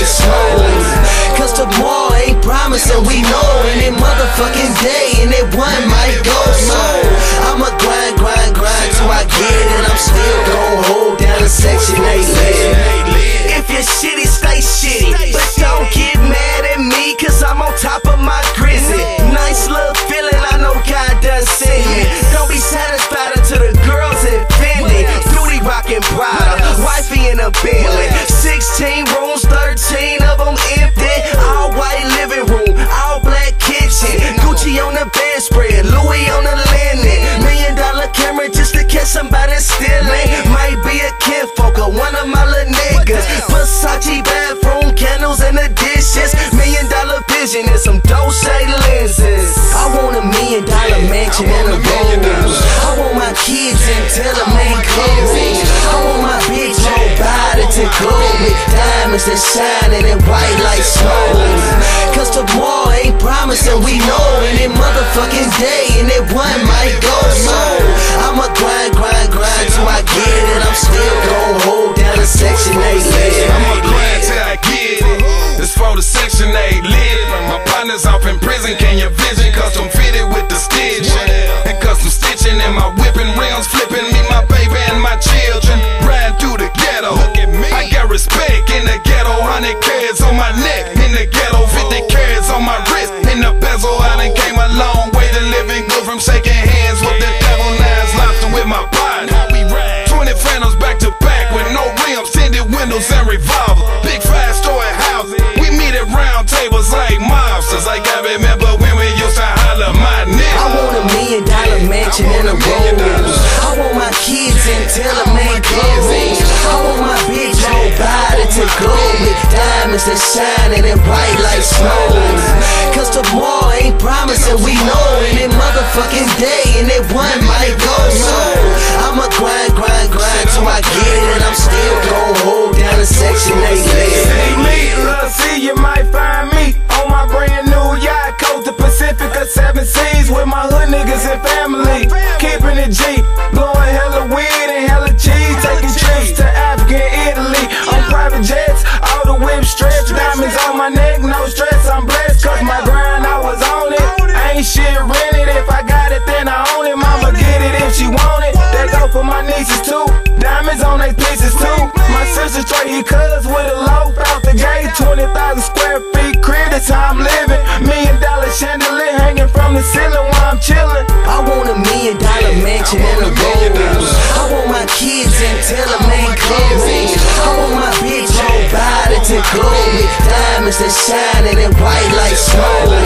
life slowly. Cause tomorrow ain't promising, we know. And it motherfucking day, and it one might go slow. vision and some Dose lenses. I want a million dollar mansion and a Rolls. I want my kids in Telemane clothing. I want my bitch on body to glow with diamonds that shining and white light. Section 8 lit. My partner's off in prison, can you vision? Cause I'm the. I want my kids in tailor-made clothes. I want my bitch on body to glow with diamonds that shining and white like snow. Cause tomorrow ain't promising, we know. And it motherfucking day, and it one might go so. Diamonds on they faces too. My sister straight, he cuz with a loaf out the gate. 20,000 square feet crib, that's how I'm living. Million dollar chandelier hanging from the ceiling while I'm chilling. I want a million dollar mansion and a gold. I want my kids in Telemann clothing. I want my bitch on body to glow with diamonds that shining and white like snow.